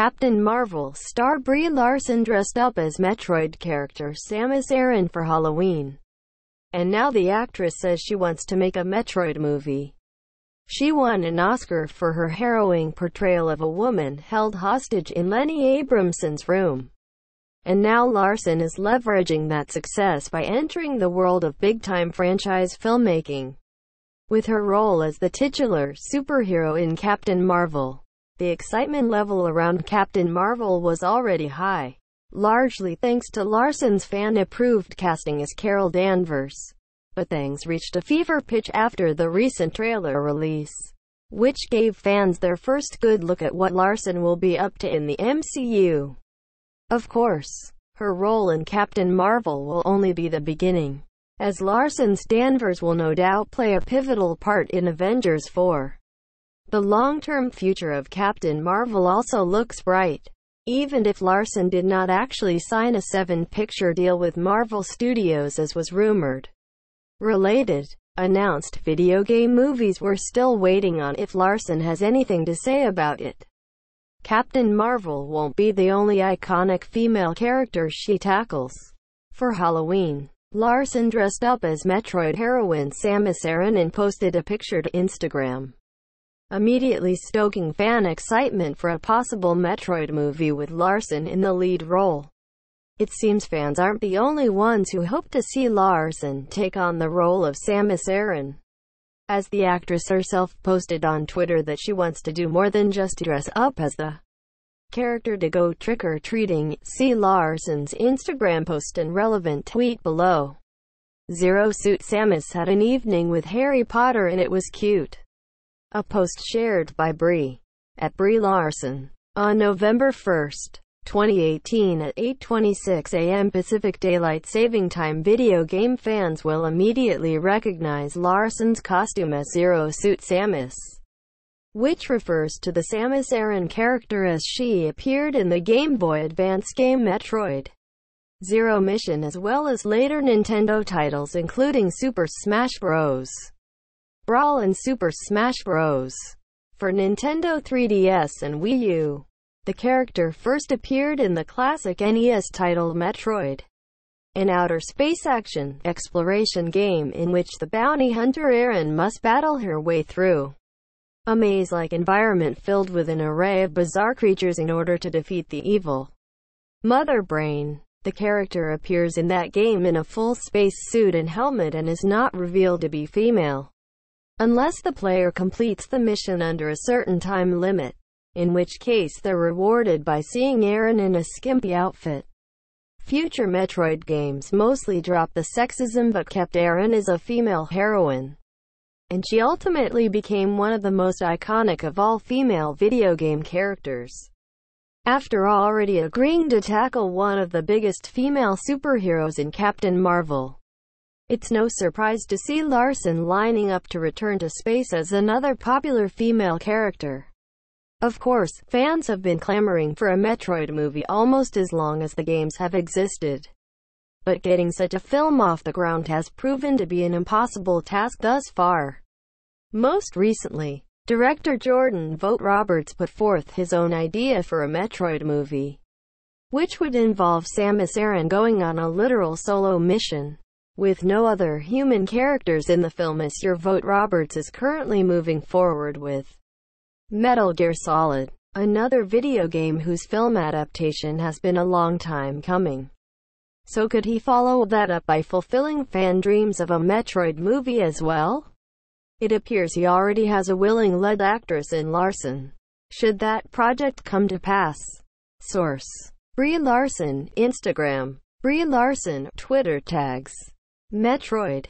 Captain Marvel star Brie Larson dressed up as Metroid character Samus Aran for Halloween. And now the actress says she wants to make a Metroid movie. She won an Oscar for her harrowing portrayal of a woman held hostage in Lenny Abrahamson's room. And now Larson is leveraging that success by entering the world of big-time franchise filmmaking. With her role as the titular superhero in Captain Marvel, the excitement level around Captain Marvel was already high, largely thanks to Larson's fan-approved casting as Carol Danvers. But things reached a fever pitch after the recent trailer release, which gave fans their first good look at what Larson will be up to in the MCU. Of course, her role in Captain Marvel will only be the beginning, as Larson's Danvers will no doubt play a pivotal part in Avengers 4. The long-term future of Captain Marvel also looks bright. Even if Larson did not actually sign a seven-picture deal with Marvel Studios as was rumored. Related, announced video game movies we're still waiting on if Larson has anything to say about it. Captain Marvel won't be the only iconic female character she tackles. For Halloween, Larson dressed up as Metroid heroine Samus Aran and posted a picture to Instagram, immediately stoking fan excitement for a possible Metroid movie with Larson in the lead role. It seems fans aren't the only ones who hope to see Larson take on the role of Samus Aran as the actress herself posted on Twitter that she wants to do more than just dress up as the character to go trick-or-treating. See Larson's Instagram post and relevant tweet below. Zero Suit Samus had an evening with Harry Potter and it was cute. A post shared by Brie at Brie Larson on November 1st. 2018 at 8.26 a.m. Pacific Daylight Saving Time video game fans will immediately recognize Larson's costume as Zero Suit Samus, which refers to the Samus Aran character as she appeared in the Game Boy Advance game Metroid Zero Mission as well as later Nintendo titles including Super Smash Bros. Brawl and Super Smash Bros. for Nintendo 3DS and Wii U. The character first appeared in the classic NES title Metroid, an outer space action exploration game in which the bounty hunter Aran must battle her way through a maze-like environment filled with an array of bizarre creatures in order to defeat the evil Mother Brain. The character appears in that game in a full space suit and helmet and is not revealed to be female, unless the player completes the mission under a certain time limit in which case they're rewarded by seeing Aran in a skimpy outfit. Future Metroid games mostly dropped the sexism but kept Aran as a female heroine. And she ultimately became one of the most iconic of all female video game characters. After already agreeing to tackle one of the biggest female superheroes in Captain Marvel, it's no surprise to see Larson lining up to return to space as another popular female character. Of course, fans have been clamoring for a Metroid movie almost as long as the games have existed. But getting such a film off the ground has proven to be an impossible task thus far. Most recently, director Jordan Vogt-Roberts put forth his own idea for a Metroid movie, which would involve Samus Aran going on a literal solo mission. With no other human characters in the film Mr. Vogt-Roberts is currently moving forward with Metal Gear Solid, another video game whose film adaptation has been a long time coming. So could he follow that up by fulfilling fan dreams of a Metroid movie as well? It appears he already has a willing lead actress in Larson. Should that project come to pass? Source. Brie Larson, Instagram. Brie Larson, Twitter tags. Metroid.